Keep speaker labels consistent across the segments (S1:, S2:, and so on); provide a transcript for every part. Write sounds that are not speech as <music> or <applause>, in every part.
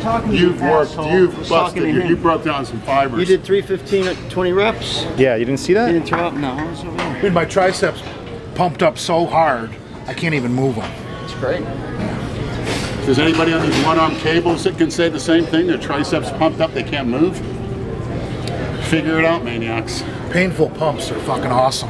S1: talking
S2: You've
S1: you,
S2: worked,
S1: asshole.
S2: you've
S1: Was
S2: busted, you,
S1: him.
S2: you broke down some fibers.
S1: You did 315 at 20 reps?
S3: Yeah, you didn't see
S1: You
S3: that?
S1: didn't throw up? No, I was over there.
S4: Dude, my triceps pumped up so hard, I can't even move them.
S1: It's great.
S2: Does anybody on these one-arm cables that can say the same thing? Their triceps pumped up, they can't move? Figure it out, maniacs.
S4: Painful pumps are fucking awesome.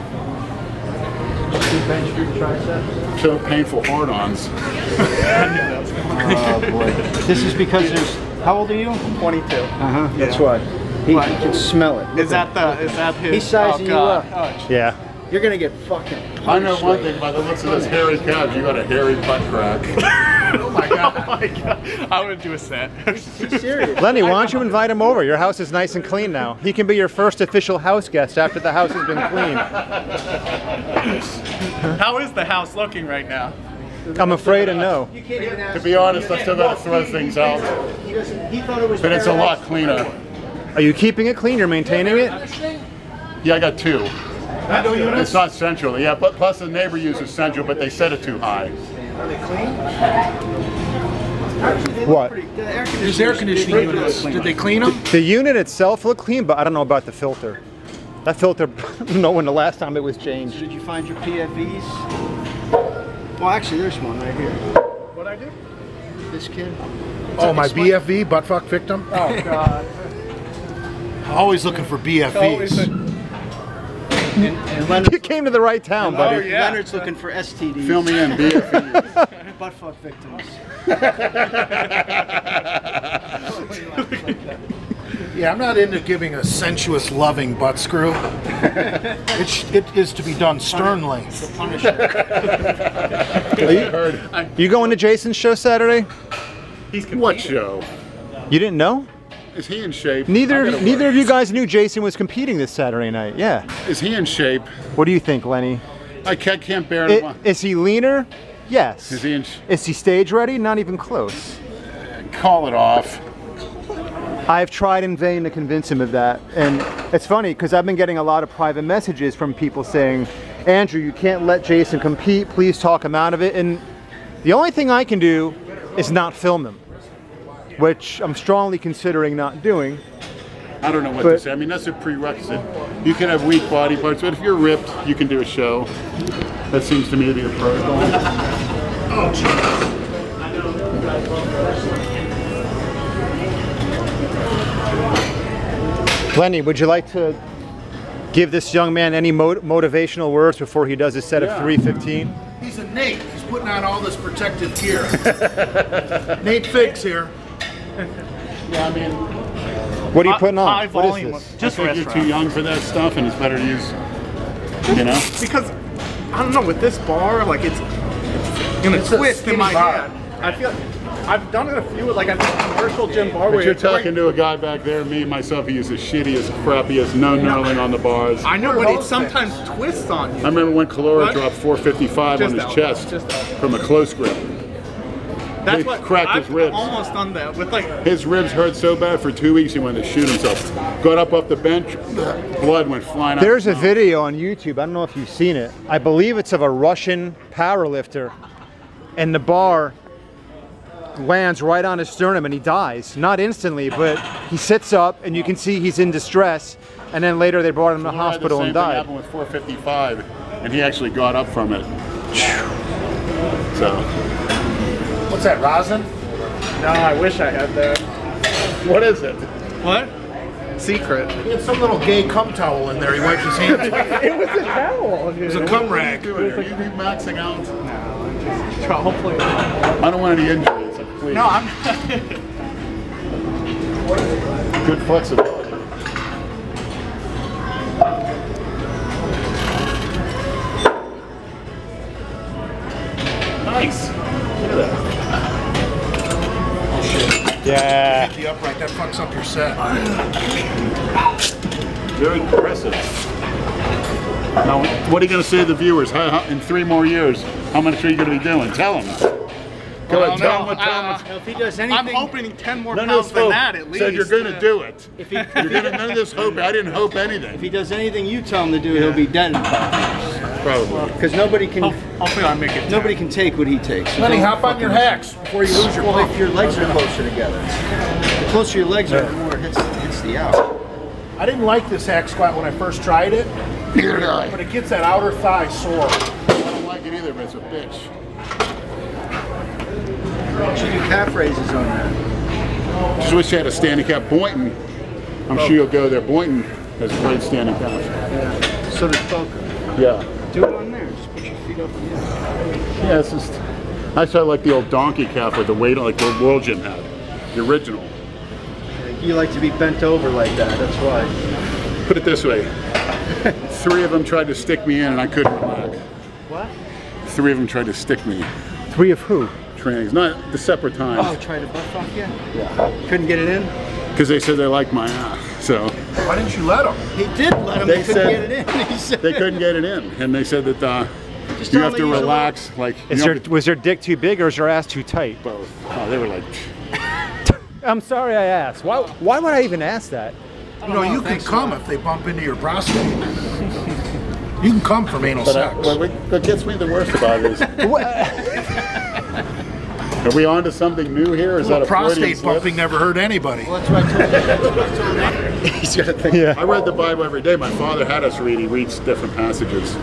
S2: So painful hard-ons. <laughs>
S1: Oh boy. this is because there's. How old are you?
S5: 22.
S1: Uh huh. That's why. He, he can smell it.
S5: Is that the? Is that his?
S1: He's sizing you
S5: God.
S1: up.
S3: Yeah.
S1: You're gonna get fucking.
S2: I know one
S1: later.
S2: thing by the looks of this hairy calves, you got a hairy butt crack. <laughs>
S5: Oh my god! <laughs> Oh my god! I would do a set.
S1: He's serious.
S3: Lenny, why don't you invite him over? Your house is nice and clean now. He can be your first official house guest after the house has been cleaned. <laughs>
S5: How is the house looking right now?
S3: I'm afraid to know.
S1: You can't even ask.
S2: To be honest, I still gotta throw things out,
S1: He doesn't. He thought it was.
S2: but it's a lot cleaner.
S3: Are you keeping it clean? You're maintaining it?
S2: Yeah, I got two. It's not central, yeah, but plus the neighbor uses central, but they set it too high.
S3: What?
S1: The air
S4: These air conditioning units, did they clean them?
S3: The unit itself looked clean, but I don't know about the filter. That filter, I don't know when the last time it was changed.
S1: Did you find your BFVs? Well, actually, there's one right here.
S5: What I do?
S1: This kid.
S4: Oh, my BFV, butt fuck victim?
S5: Oh god. <laughs>
S4: Always looking for
S5: Always
S4: BFVs.
S5: A-
S1: And, and Leonard,
S3: You came to the right town, buddy.
S5: Oh, yeah.
S1: Leonard's looking for STDs.
S2: Fill me in, BFE.
S1: Butt fuck victims. <laughs>
S4: Yeah, I'm not into giving a sensuous, loving butt screw. <laughs> it, it is to be done sternly. <laughs>
S3: Are you, you going to Jason's show Saturday?
S5: He's
S2: What show?
S3: You didn't know?
S2: Is he in shape?
S3: Neither of, neither
S2: work.
S3: of you guys knew Jason was competing this Saturday night. Yeah.
S2: Is he in shape?
S3: What do you think, Lenny?
S2: I can't, can't bear it.
S3: Is he leaner? Yes.
S2: Is he in?
S3: Is he stage ready? Not even close.
S2: Call it off.
S3: I've tried in vain to convince him of that. And it's funny because I've been getting a lot of private messages from people saying, Andrew, you can't let Jason compete. Please talk him out of it. And the only thing I can do is not film him, which I'm strongly considering not doing.
S2: I don't know what
S3: But-
S2: to say. I mean, that's a prerequisite. You can have weak body parts, but if you're ripped, you can do a show. That seems to me to be the protocol. Oh, geez.
S3: Lenny, would you like to give this young man any mo- motivational words before he does his set
S2: Yeah.
S3: of 315?
S4: He's a Nate. He's putting on all this protective gear. <laughs> Nate Figs here.
S2: Yeah, I mean,
S3: What are you putting on?
S5: High
S3: What is this?
S5: Just
S2: think you're too young for that stuff, and it's better to use, you know.
S5: Because I don't know with this bar, like it's, it's gonna
S4: It's
S5: twist in my
S4: bar.
S5: hand. I feel I've done it a few like at this commercial gym bar
S2: But
S5: where
S2: you're
S5: it's like-
S2: talking to a guy back there, me myself, he uses shittiest, crappiest, no knurling on the bars. I
S5: I know, but it sometimes twists on you.
S2: I remember when Calora dropped 455 on his
S5: out.
S2: chest
S5: Just out.
S2: from a close grip.
S5: That's
S2: He
S5: what
S2: cracked
S5: I've
S2: his ribs.
S5: almost done that with like
S2: His ribs hurt so bad for two weeks he wanted to shoot himself. Got up off the bench, blood went flying out.
S3: There's a
S2: mouth.
S3: video on YouTube. I don't know if you've seen it. I believe it's of a Russian powerlifter, and the bar lands right on his sternum and he dies. Not instantly, but he sits up and you can see he's in distress. And then later they brought him to the hospital
S2: the
S3: and
S2: same thing
S3: died.
S2: happened with 455, and he actually got up from it. So,
S4: What's that, rosin?
S5: no, I wish I had that.
S2: what is it?
S5: What? Secret.
S4: He had some little gay cum towel in there. He wiped his hands with.
S5: It was a towel.
S4: It was a cum rag.
S2: Doing here? Are you maxing out?
S5: No, I'm just hopefully.
S2: I don't want any injuries. so Please.
S5: No, I'm. <laughs>
S2: Good flexibility. Nice. Look at that.
S3: Yeah.
S4: Hit The upright, that fucks up your set.
S2: Very impressive. Now, what are you going to say to the viewers? How, how, in three more years, how much are you going to be doing? Tell them. Go ahead, tell them what. Tell them
S5: Uh,
S1: If he does anything,
S5: I'm
S1: anything,
S5: hoping 10 more
S2: None
S5: pounds than
S2: hope
S5: that at least.
S2: said you're going to do it.
S1: if he,
S2: You're gonna, none of this hope. I didn't hope anything.
S1: if he does anything you tell him to do, he'll be dead in five years.
S2: Probably.
S1: Because nobody can
S5: Hopefully I make it.
S1: nobody can take what he takes. So
S4: Lenny,
S1: don't
S4: hop on your
S1: fucking-
S4: hacks before you lose your
S1: Well, if your legs are closer together, the closer your legs are, the more it hits, hits the out.
S4: I didn't like this hack squat when I first tried it,
S2: Neither did I.
S4: but it gets that outer thigh sore.
S2: I don't like it either, but it's a bitch.
S1: You should do calf raises on that.
S2: Just wish you had a standing calf. Boynton, I'm sure you'll go there. Boynton has a great standing calf.
S1: Yeah. So does Boca.
S2: Yeah.
S1: Do it on there. Just put your feet up.
S2: Yeah, it's just. I saw like the old donkey calf with the weight like the World Gym had, the original.
S1: You like to be bent over like that. That's why.
S2: Put it this way: three of them tried to stick me in, and I couldn't relax.
S1: What?
S2: Three of them tried to stick me.
S3: Three of who?
S2: Trainings, not the separate times.
S1: Oh, try to butt fuck you? Yeah. Couldn't get it in?
S2: because they said they liked my ass,
S4: Why didn't you let him?
S1: He did let him.
S2: They
S1: They, couldn't
S2: said-
S1: get it in. He said
S2: they couldn't get it in, and they said that uh,
S1: Just
S2: you have to relax, like you
S3: Is
S2: know,
S3: your, was your dick too big or is your ass too tight?
S2: both. Oh, they were like, <laughs>
S3: I'm sorry I asked. Why, why would I even ask that?
S4: You know, you can come if they bump into your prostate. You can come from anal
S2: but uh,
S4: sex.
S2: what, what gets me the worst about it is, <laughs> <laughs> are we on to something new here? Is that a
S4: prostate
S2: slip?
S4: bumping never hurt anybody.
S1: Well, that's what I told you. That's what I told you. He's got to think.
S3: Yeah.
S2: I read the Bible every day. My father had us read. He reads different passages.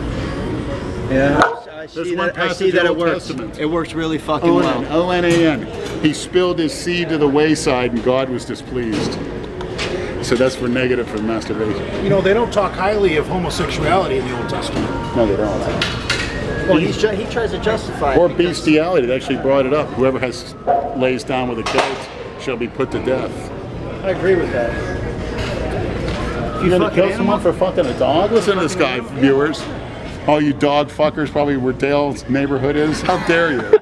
S1: Yeah. I see
S2: There's one
S1: that, I
S2: passage
S1: see that
S2: in
S1: it works.
S2: Testament.
S1: It works really fucking
S2: O-N,
S1: well.
S2: O-N-A-N. He spilled his seed to the wayside and God was displeased. So that's for negative for masturbation.
S4: You know, they don't talk highly of homosexuality in the Old Testament.
S2: No, they don't.
S1: Well, he's ju- he tries to justify it.
S2: Or
S1: because-
S2: bestiality. They actually brought it up. Whoever has lays down with a goat shall be put to death.
S1: I agree with that. If
S2: You're gonna
S1: fucking
S2: kill someone for fucking a dog? Listen to this guy, viewers. All you dog fuckers, probably where Dale's neighborhood is. How dare you? <laughs>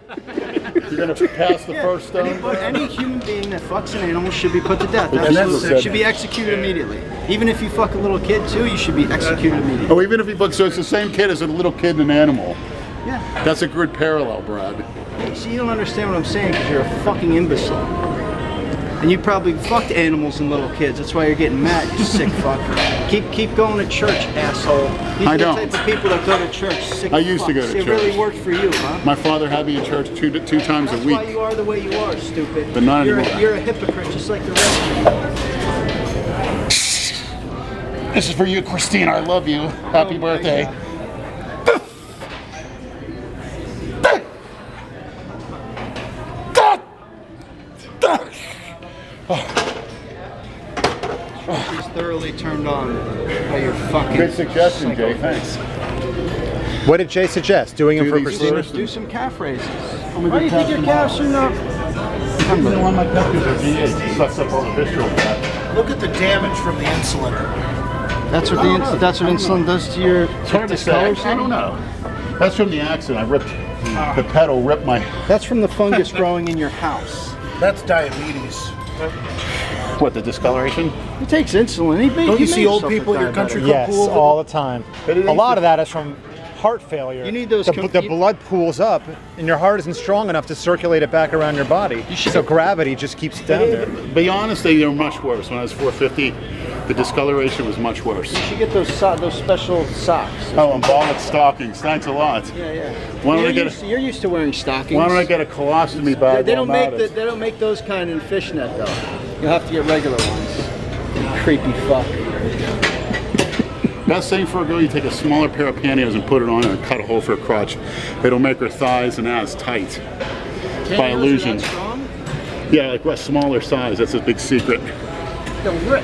S2: You're gonna pass the first stone?
S1: Anybody, any human being that fucks an animal should be put to death. Absolutely. should be executed immediately. Even if you fuck a little kid too, you should be executed immediately.
S2: Oh, even if he fucks, so it's the same kid as a little kid and an animal.
S1: Yeah.
S2: That's a good parallel, Brad.
S1: See, you don't understand what I'm saying because you're a fucking imbecile. And you probably fucked animals and little kids. That's why you're getting mad, you sick <laughs> fuck. Keep keep going to church, asshole. These
S2: I
S1: are the
S2: don't.
S1: type of people that go to church. Sick
S2: I used to go to
S1: It really worked for you, huh?
S2: My father had me in church two two times a week.
S1: That's why you are the way you are, stupid.
S2: But not
S1: you're,
S2: anymore.
S1: A, you're a hypocrite, just like the rest of you.
S2: This is for you, Christine. I love you. Happy
S1: Oh
S2: birthday.
S1: God. He's thoroughly turned on by your fucking.
S2: Good suggestion, Jay. Thanks.
S3: What did Jay suggest? Doing them
S2: Do
S3: for
S2: these
S3: Christina?
S2: first.
S1: Do some calf raises.
S2: me
S1: Why do you
S2: the
S1: think your
S2: calf
S1: calves are not?
S2: You know, one of my pictures are V8. Sucks up all the visceral fat.
S4: Look at the damage from the insulin.
S1: That's what the ins- that's what insulin does to your
S2: It's hard to say. I don't know. That's from the accident. I ripped the ah. pedal, ripped my
S1: That's from the fungus <laughs> growing in your house.
S4: That's diabetes.
S2: What the discoloration.
S1: He takes insulin. He made,
S4: Don't you
S1: he
S4: see old people at your country club
S3: Yes,
S4: pool?
S3: all the time. A lot
S2: ain't-
S3: of that is from heart failure.
S1: You need those
S3: The,
S1: com-
S3: the blood pools up, and your heart isn't strong enough to circulate it back around your body.
S1: should
S3: so gravity just keeps it down there.
S2: Be honest, they were much worse. When I was 450, the discoloration was much worse.
S1: You should get those so- those special socks.
S2: Oh, embolic stockings. Thanks a lot.
S1: Yeah, yeah.
S2: Why don't
S1: you're,
S2: I get
S1: used,
S2: a-
S1: you're used to wearing stockings.
S2: Why don't I get a colostomy
S1: They,
S2: bag?
S1: they
S2: while
S1: don't make
S2: at
S1: the, they don't make those kind in fishnet though. You'll have to get regular ones. Creepy fuck.
S2: Best thing for a girl, you take a smaller pair of pantyhose and put it on and cut a hole for her crotch. It'll make her thighs and ass tight. By illusion. Yeah, like a smaller size. That's a big secret.
S1: They'll rip.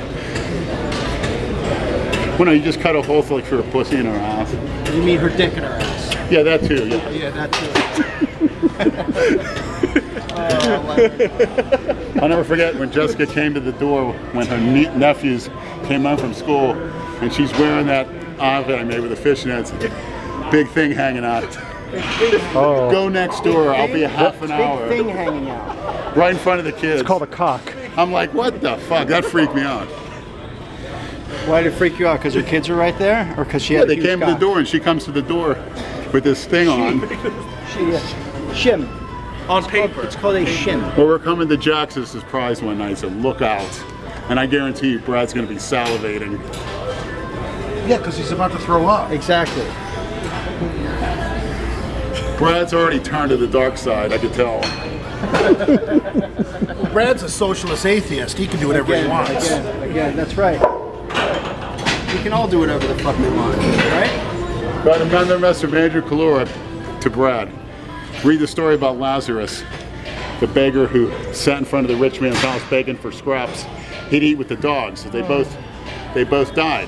S2: Well, no, you just cut a hole for like for her pussy and her ass.
S1: You mean her dick in her ass?
S2: Yeah, that too. Yeah.
S1: Yeah, that's <laughs> it. <laughs>
S2: I'll never forget when Jessica came to the door when her nephews came home from school, and she's wearing that outfit I made with the fishnets. Big thing hanging out.
S3: Oh,
S2: Go next door. I'll be a half an hour.
S1: Big thing hanging out.
S2: Right in front of the kids.
S3: it's called a cock.
S2: I'm like, what the fuck? That freaked me out.
S1: Why did it freak you out? Because her kids are right there, or because she
S2: Yeah,
S1: had
S2: they came to the door, and she comes to the door with this thing on. <laughs>
S1: She, uh, shim.
S5: On paper.
S1: It's called a shim.
S2: Well, we're coming to Jack's surprise one night, so look out. And I guarantee you, Brad's gonna be salivating.
S4: Yeah, because he's about to throw up.
S1: Exactly.
S2: Brad's already turned to the dark side. I could tell.
S4: Brad's a socialist atheist. He can do whatever he wants.
S1: again, again, that's right. We can all do whatever the fuck we want, right?
S2: But another message from Andrew Kalura to Brad. Read the story about Lazarus, the beggar who sat in front of the rich man's house begging for scraps. He'd eat with the dogs. They oh. both, they both died.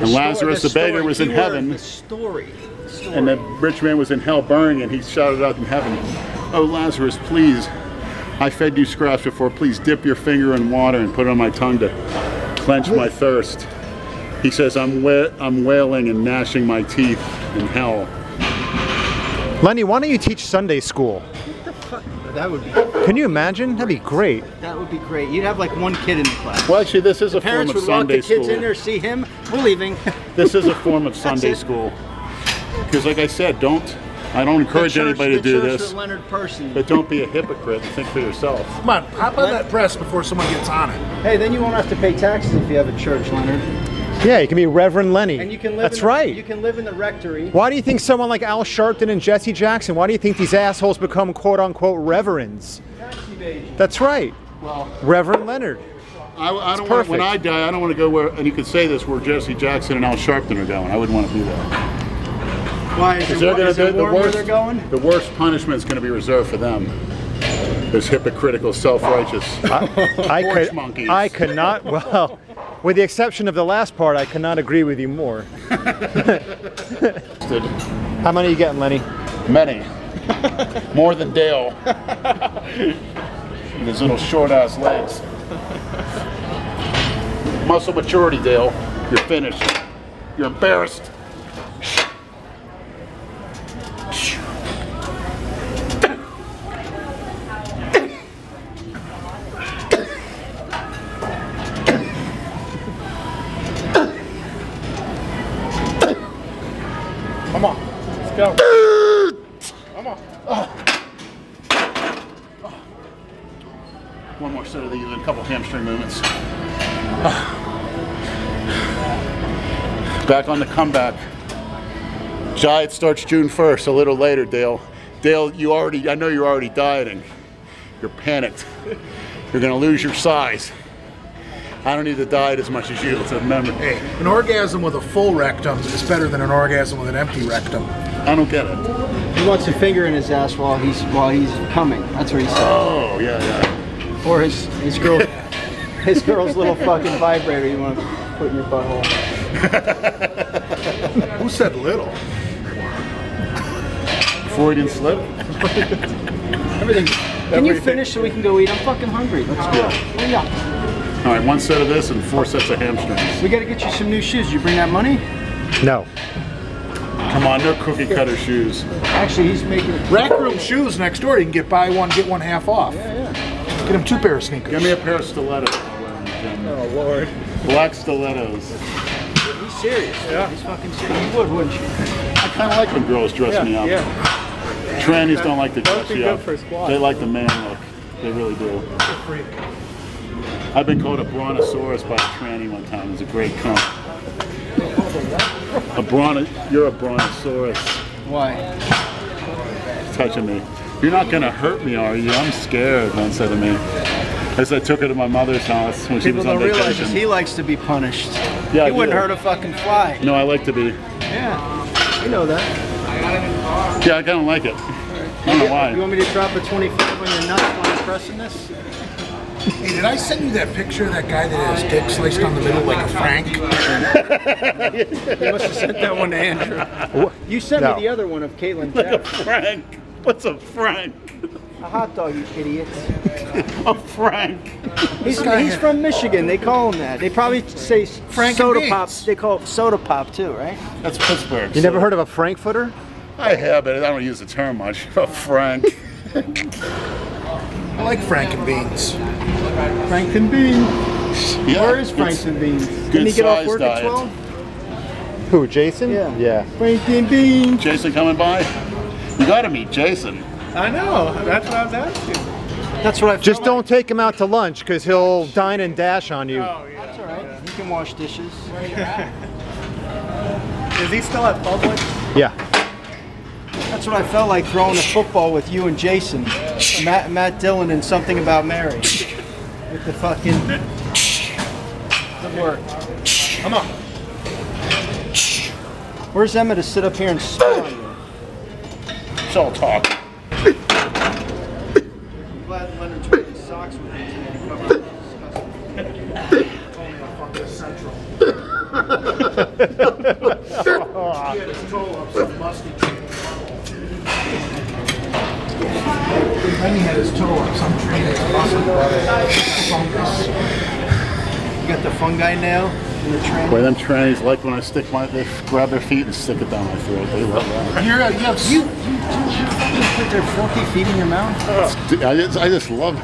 S2: And Lazarus, the, beggar,
S1: story,
S2: was in heaven,
S1: The story. The story.
S2: and the rich man was in hell burning, and he shouted out in heaven, "Oh Lazarus, please, I fed you scraps before. Please dip your finger in water and put it on my tongue to quench my thirst." He says, "I'm I'm wailing and gnashing my teeth in hell."
S3: Lenny, why don't you teach Sunday school?
S1: that would be
S3: Can you imagine? That'd be great.
S1: that would be great. You'd have like one kid in the class.
S2: Well, actually, this is a form of Sunday school.
S1: Parents
S2: of
S1: would walk
S2: Sunday
S1: the kids
S2: school.
S1: in there, see him. We're leaving. <laughs>
S2: This is a form of Sunday school. Because, like I said, don't I don't encourage
S1: The church-
S2: anybody to do this,
S1: of Leonard Person.
S2: but don't be a hypocrite and think for yourself.
S4: Come on, hop on that press before someone gets on it.
S1: hey, then you won't have to pay taxes if you have a church, Leonard.
S3: Yeah, you can be Reverend Lenny.
S1: And you can live.
S3: That's
S1: the,
S3: right.
S1: You can live in the rectory.
S3: Why do you think someone like Al Sharpton and Jesse Jackson, why do you think these assholes become quote unquote reverends? That's right.
S1: Well,
S3: Reverend Leonard.
S2: I, I don't want, when. I die, I don't want to go where, and you could say this, where Jesse Jackson and Al Sharpton are going. I wouldn't want to do that.
S1: why is
S2: Because
S1: it,
S2: they're
S1: war-
S2: going to
S1: it
S2: do the
S1: warm where
S2: worst.
S1: they're going?
S2: The worst punishment is going to be reserved for them. Those hypocritical, self-righteous.
S3: I
S2: Porch
S3: could,
S2: monkeys.
S3: I could not. <laughs> Well, with the exception of the last part, I cannot agree with you more. How many are you getting, Lenny?
S2: Many. More than Dale. <laughs> With his little short ass legs. Muscle maturity, Dale. You're finished. You're embarrassed. Back on the comeback. Giant starts June 1st, a little later, Dale. Dale, you already, I know you're already dieting. You're panicked. You're gonna lose your size. I don't need to diet as much as you, so remember.
S4: Hey, an orgasm with a full rectum is better than an orgasm with an empty rectum.
S2: I don't get it.
S1: He wants a finger in his ass while he's while he's coming. That's what he said.
S2: Oh, yeah, yeah.
S1: Or his his girl <laughs> his girl's little fucking vibrator you want to put in your butthole. <laughs>
S4: Who said little?
S2: Freudian slip. <laughs>
S1: Everything. Can you finish so we can go eat? I'm fucking hungry. Let's go. Hurry up.
S2: All right, one set of this and four sets of hamstrings.
S1: We got to get you some new shoes. You bring that money?
S3: No.
S2: Come on, no cookie cutter shoes.
S1: Actually, he's making.
S4: Rack room shoes next door. You can get buy one, get one half off. Yeah, yeah. Get him two pair of sneakers.
S2: Give me a pair of stilettos. I'll wear them again.
S1: Oh Lord.
S2: Black stilettos.
S1: He's serious. Yeah. He's fucking serious. You would, wouldn't you?
S2: I kind of like when girls dress me up.
S5: Yeah.
S2: Trannies don't like to dress
S5: be
S2: you up.
S5: for a squat.
S2: They like the man look. They really do. I've been called a brontosaurus by a tranny one time. It was a great comp. A bron you're a brontosaurus
S1: Why?
S2: touching me. You're not gonna hurt me, are you? I'm scared, one said to me. As I took her to my mother's house when she was on
S1: don't realize
S2: vacation.
S1: is he likes to be punished.
S2: Yeah, I
S1: he wouldn't
S2: do.
S1: hurt a fucking fly.
S2: No, I like to be.
S1: Yeah. You know that.
S2: Yeah, I kind of like it. I don't know why.
S1: You want me to drop a 25 on your nuts while I'm pressing this?
S4: Hey, did I send you that picture of that guy that has dick sliced down the middle like a Frank? <laughs>
S1: You must have sent that one to Andrew. You sent
S3: No.
S1: me the other one of Caitlin
S2: Like a Frank. What's a Frank?
S1: A hot dog, you idiots. <laughs>
S2: A oh, Frank.
S1: He's,
S4: guy
S1: he's from Michigan. They call him that. They probably say
S4: Frank and
S1: soda
S4: beans.
S1: pop. They call it soda pop too, right?
S2: That's Pittsburgh.
S3: You never heard of a Frankfurter?
S2: I have, but I don't use the term much. A <laughs> oh, Frank.
S4: I like Frank and beans.
S1: Frankton Bean.
S2: Yeah,
S1: Where is
S2: Frank
S1: and beans? Didn't he get off
S2: size
S1: work at 12?
S3: Who, Jason?
S1: Yeah.
S3: Yeah.
S1: Frank and beans.
S2: Jason coming by? You gotta meet Jason.
S5: I know. That's what I was asking.
S1: That's what I felt
S3: Just
S1: like.
S3: don't take him out to lunch because he'll dine and dash on you.
S5: Oh, yeah.
S1: That's all right. You can wash dishes.
S5: Is he still at Publix?
S3: Yeah.
S1: That's what I felt like throwing a football with you and Jason, Matt, Matt Dillon, and something about Mary. With the fucking. It worked.
S4: Come on.
S1: Where's Emma to sit up here and spit on you?
S2: It's all talk.
S1: I'm glad Leonard traded his socks with me today to cover up the disgusting.
S4: He had his toe up some musty tree. Then he had his toe up some tree that's musty. Fungus.
S1: You got the fungi nail in the train?
S2: Boy, them trannies like when I stick my, they grab their feet and stick it down my throat. They love that.
S4: You're, you have
S1: You, you, you fucking put their filthy feet in your mouth?
S2: Dude, I just, I just love,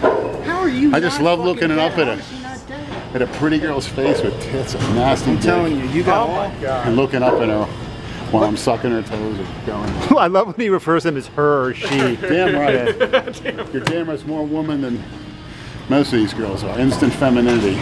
S1: How are you
S2: I just love looking
S1: fucking
S2: it up at
S1: How
S2: a-
S1: is he not dead?
S2: at a pretty girl's face with tits and nasty
S1: I'm
S2: dick.
S1: telling you, you got oh all.
S2: And looking up at her while I'm sucking her toes or going, <laughs>
S3: I love when he refers to them as her or she. <laughs>
S2: damn right. You're damn right, more woman than most of these girls are. Instant femininity.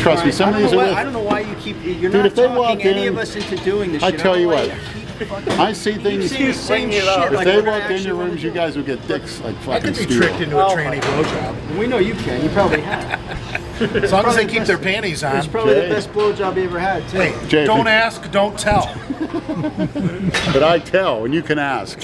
S2: Trust me, some
S1: I
S2: of
S1: don't,
S2: these
S1: know
S2: are
S1: why, I don't know why you keep. You're
S2: Dude,
S1: not
S2: if
S1: talking any
S2: in-
S1: of us into doing this
S2: I
S1: shit.
S2: tell
S1: don't
S2: you
S1: know
S2: what.
S1: Keep <laughs> fucking-
S2: I see things.
S1: say the same shit.
S2: If
S1: like
S2: they walked in your rooms, you guys would get dicks like fucking.
S4: I could be
S2: steel.
S4: tricked into a oh, tranny blowjob.
S1: it. We know you can. You probably have. <laughs>
S4: As long as they keep their panties on.
S1: It's probably
S2: Jay.
S1: the best blowjob you ever had, too.
S4: Hey,
S2: Jay,
S4: don't ask, don't tell. <laughs>
S2: But I tell, and you can ask.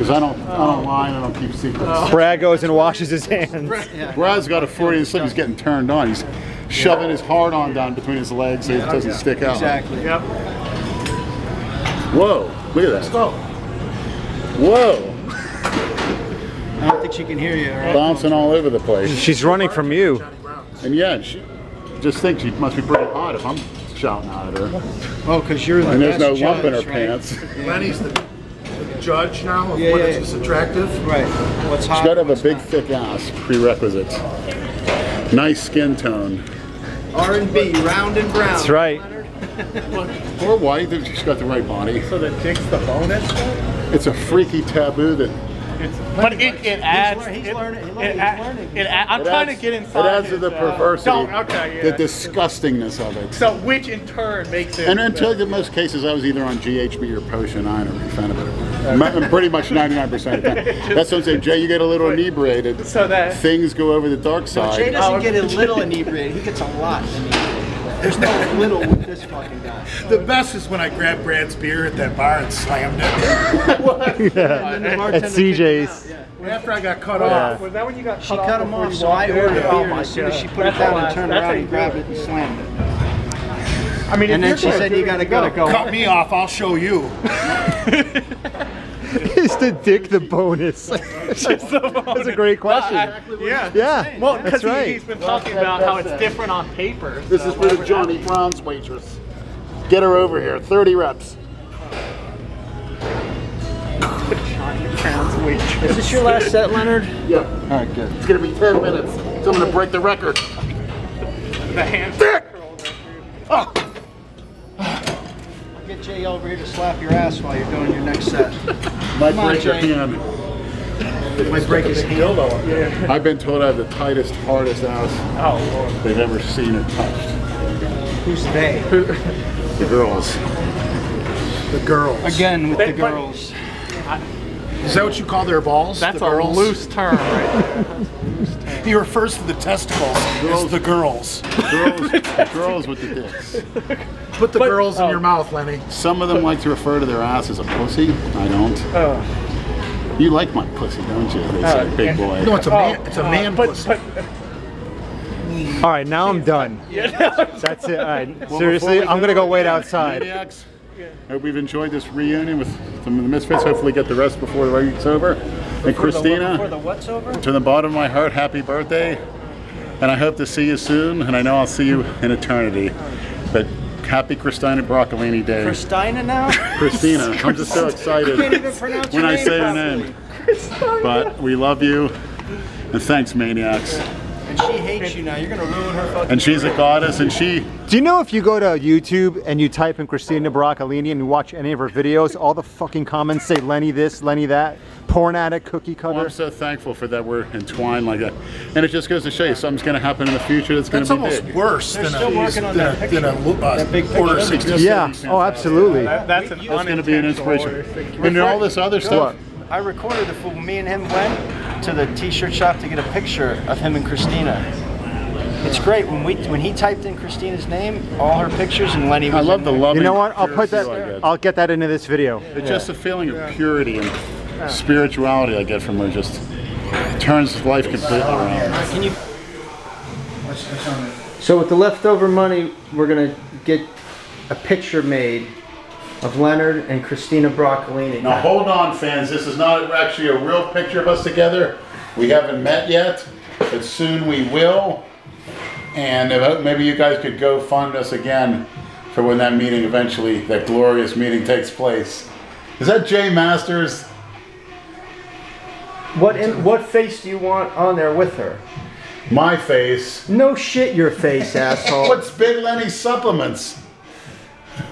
S2: Because I don't, I don't lie and I don't keep secrets.
S3: Brad goes and washes his hands.
S2: Brad's got a Freudian slip. He's getting turned on. He's shoving his hard on down between his legs so it doesn't stick out.
S1: Exactly.
S5: Yep.
S2: Whoa! Look at that.
S4: Go.
S2: Whoa!
S1: I don't think she can hear you. all right?
S2: Bouncing all over the place.
S3: She's running from you.
S2: And yeah, she, just think she must be pretty hot if I'm shouting out at her.
S1: Oh, because you're the
S2: And there's no
S1: best
S2: lump in her
S1: right?
S2: pants.
S4: Lenny's the, the judge now of
S1: Yeah,
S4: what
S1: yeah.
S4: is attractive.
S1: Right. What's hot?
S2: She's got to have a big,
S1: not.
S2: thick ass. Prerequisites. Nice skin tone.
S1: R&B, round and brown.
S3: That's right.
S2: Or white. She's got the right body.
S5: So the dick's the bonus.
S2: It's a freaky taboo that
S5: But it, it adds.
S1: he's
S5: it,
S1: learning- he's learning, learning.
S5: it I'm
S2: It
S5: trying
S2: adds-
S5: to get inside.
S2: It adds to the
S5: uh,
S2: perversity,
S5: Don't. Okay. Yeah.
S2: the disgustingness of it.
S5: so which in turn makes it.
S2: And until in most cases, I was either on GHB or Potion 9 or Phenibut. Pretty much 99% of the time. <laughs> That's what I'm saying. Jay, you get a little inebriated.
S5: So that.
S2: Things go over the dark
S1: No, Jay doesn't get a little <laughs> inebriated. He gets a lot inebriated. There's no little with this fucking guy.
S4: The best is when I grabbed Brad's beer at that bar and slammed it. <laughs>
S1: And the bartender
S3: At CJ's.
S1: out, yeah.
S4: After I got cut
S3: Yeah.
S4: off.
S5: Was that when you got
S1: She
S5: cut
S1: cut him off, so I ordered a
S5: Oh
S1: beer,
S5: my
S1: and as soon as she put it down and turned around,
S5: how
S1: he
S5: you do
S1: grabbed
S5: it.
S1: it and slammed it.
S5: I mean,
S1: And then she
S5: you're
S1: said,
S5: gonna
S1: you gotta go.
S5: go.
S4: Cut me off, I'll show you. <laughs>
S3: Is the dick the <laughs> bonus? That's a great question.
S5: Yeah.
S3: Yeah,
S5: Well, because
S3: right.
S5: he, has been talking about how it's different on paper.
S2: This
S5: so
S2: is for the Johnny Brown's waitress. Get her over here. 30 reps.
S5: Johnny Brown's waitress.
S1: Is this your last set, Leonard?
S2: Yeah.
S1: All right, good.
S2: It's going to be 10 minutes. So I'm going to break the record.
S5: The hands.
S1: I'll get Jay over here to slap your ass while you're doing your next set. <laughs>
S2: Might
S1: Come on,
S2: break your
S1: Jay.
S2: hand.
S1: Might break his hand.
S2: I've been told I have the tightest, hardest ass
S5: Oh lord.
S2: they've ever seen or touched.
S1: Who's they? <laughs>
S2: The girls.
S4: The girls.
S1: Again with
S5: They-
S1: the
S5: but-
S1: girls.
S4: Is that what you call their balls?
S5: That's
S4: the
S5: a
S4: girls?
S5: loose term, right? <laughs>
S4: He refers to the testicles as the girls.
S2: Girls, girls with the dicks.
S4: Put the girls in
S5: oh.
S4: your mouth, Lenny.
S2: Some of them like to refer to their ass as a pussy. I don't.
S5: Oh.
S2: You like my pussy, don't you? They say,
S5: Oh,
S2: big boy.
S4: No, it's a man. It's a
S5: Uh,
S4: man
S5: but,
S4: pussy.
S5: but
S3: All right, now I'm done. <laughs> Yeah. That's it. All right, seriously, I'm gonna go wait outside.
S2: Maniacs. Hope we've enjoyed this reunion with some of the Misfits. Hopefully, get the rest before the week's over. And Christina,
S1: Before the what's over?
S2: to the bottom of my heart, happy birthday. And I hope to see you soon. And I know I'll see you in eternity. But happy Christina Broccolini Day.
S1: Christina now?
S2: Christina, I'm just so excited
S1: Can't even pronounce
S2: when I say her
S1: properly.
S2: name. But we love you. And thanks, Maniacs.
S1: And she hates you now. You're gonna ruin her fucking.
S2: And she's a goddess, and she
S3: Do you know if you go to YouTube and you type in Christina Broccolini and you watch any of her videos, all the fucking comments say Lenny this, Lenny that? Porn addict cookie
S2: Well,
S3: cutter.
S2: I'm so thankful for that we're entwined like that. And it just goes to show you something's going to happen in the future that's going to be
S4: almost
S2: big.
S4: worse
S1: They're
S4: than
S1: still
S4: a,
S1: working on
S4: than
S1: that
S4: a, than a,
S1: picture.
S4: uh,
S1: That big picture.
S4: order
S2: That'd
S4: 60.
S3: Yeah. Oh, absolutely.
S5: That, that's an
S2: going to be an inspiration.
S5: order.
S2: And all this other stuff.
S1: I recorded the when me and him went to the t-shirt shop to get a picture of him and Christina. It's great when we when he typed in Christina's name, all her pictures, and Lenny was
S2: I love
S1: in
S2: the
S1: there.
S2: love.
S3: You know what? I'll put that.
S2: I get.
S3: I'll get that into this video.
S2: It's just a feeling of purity and spirituality I get from her. Just turns life completely around.
S1: So with the leftover money, we're gonna get a picture made of Leonard and Christina Broccolini.
S2: Now hold on, fans. This is not actually a real picture of us together. We haven't met yet, but soon we will. And uh, maybe you guys could go fund us again for when that meeting eventually, that glorious meeting takes place. Is that Jay Masters?
S1: What in, what face do you want on there with her?
S2: My face.
S1: No shit, your face, <laughs> asshole.
S2: What's Big Lenny supplements?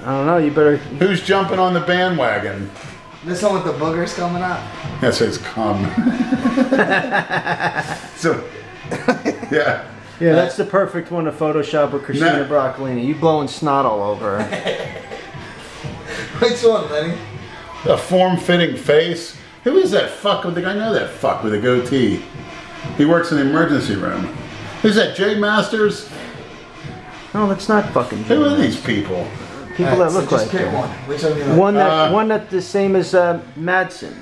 S1: I don't know. You better.
S2: Who's jumping on the bandwagon?
S6: This one with the boogers coming up.
S2: That says come. <laughs> so, yeah.
S1: Yeah, that's the perfect one to Photoshop with Christina
S2: No.
S1: Broccolini. You blowing snot all over her. <laughs>
S6: Which one, Lenny?
S2: A form-fitting face. Who is that fuck with the I know that fuck with a goatee. He works in the emergency room. Who's that? Jay Masters?
S1: No, that's not fucking.
S2: Who are these people?
S1: People
S6: Alright,
S1: that
S6: so
S1: look
S6: just
S1: like
S6: pick one. Which one do you like?
S1: One that
S2: Uh,
S1: one that's the same as uh, Madsen.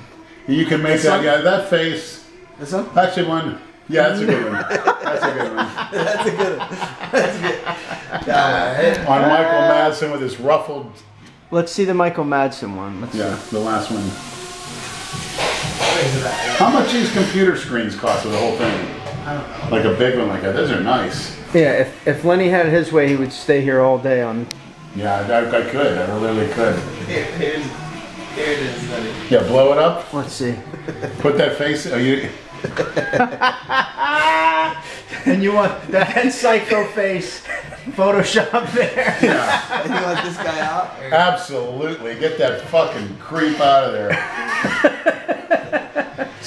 S2: You can make that
S6: one?
S2: yeah, that face.
S6: This one?
S2: Actually one. Yeah, that's a good one. That's a good one. <laughs>
S6: That's a good one. That's a good. Alright.
S2: On Michael Madsen with his ruffled
S1: Let's see the Michael Madsen one. Let's
S2: Yeah, the last one.
S6: What is that?
S2: How much these computer screens cost for the whole thing?
S6: I don't know.
S2: Like a big one like that. Those are nice.
S1: Yeah, if, if Lenny had his way, he would stay here all day on.
S2: Yeah, I, I could. I literally could.
S6: Here, here's, here it is, Lenny.
S2: Yeah, blow it up.
S1: Let's see.
S2: Put that face. Oh, you. <laughs>
S1: And you want that psycho face Photoshop there.
S2: Yeah, <laughs>
S6: And you want this guy out?
S2: Absolutely. Get that fucking creep out of there. <laughs>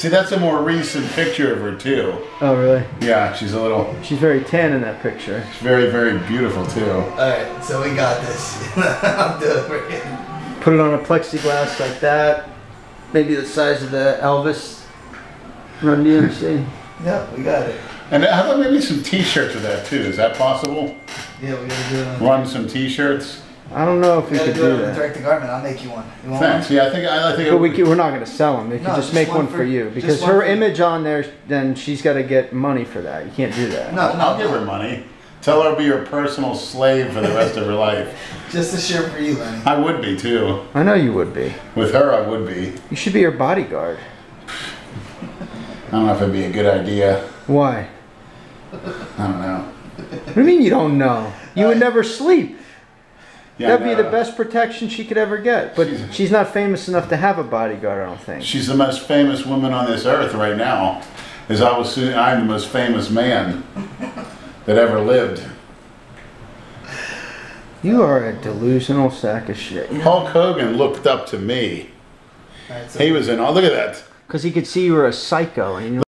S2: See, that's a more recent picture of her too.
S1: Oh, really?
S2: Yeah, she's a little.
S1: She's very tan in that picture.
S2: She's very, very beautiful too.
S6: Alright, so we got this. <laughs> I'm doing it.
S1: Put it on a plexiglass like that. Maybe the size of the Elvis Run DMC. <laughs>
S6: Yep, we got it.
S2: And how about maybe some T-shirts with that too? Is that possible?
S6: Yeah, we gotta do it on
S2: Run some T-shirts.
S1: I don't know if
S6: we
S1: we could
S6: do it
S1: do that.
S6: direct to garment. I'll make you one. You want
S2: Thanks.
S6: one?
S2: Yeah, I think I, I think.
S1: But we
S2: would-
S1: could, we're not going to sell them. We could
S6: No,
S1: just
S6: just
S1: make
S6: one
S1: one for
S6: for-
S1: you
S6: just
S1: because
S6: one
S1: her
S6: for you.
S1: image on there. Then she's got to get money for that. You can't do that.
S6: No, no,
S2: I'll give her money. Tell her to be your personal slave for the rest of her life. <laughs>
S6: Just a shirt for you, Lenny.
S2: I would be too.
S1: I know you would be.
S2: With her, I would be.
S1: You should be her bodyguard.
S2: I don't know if it'd be a good idea.
S1: Why?
S2: I don't know.
S1: What do you mean you don't know? You would uh, never sleep.
S2: Yeah,
S1: That'd be
S2: no.
S1: the best protection she could ever get. But
S2: She's-
S1: she's not famous enough to have a bodyguard. I don't think.
S2: She's the most famous woman on this earth right now. As I was, soon, I'm the most famous man that ever lived.
S1: You are a delusional sack of shit.
S2: Hulk Hogan looked up to me.
S6: Alright, so
S2: He was in. Oh, look at that.
S1: Because he could see you were a psycho and you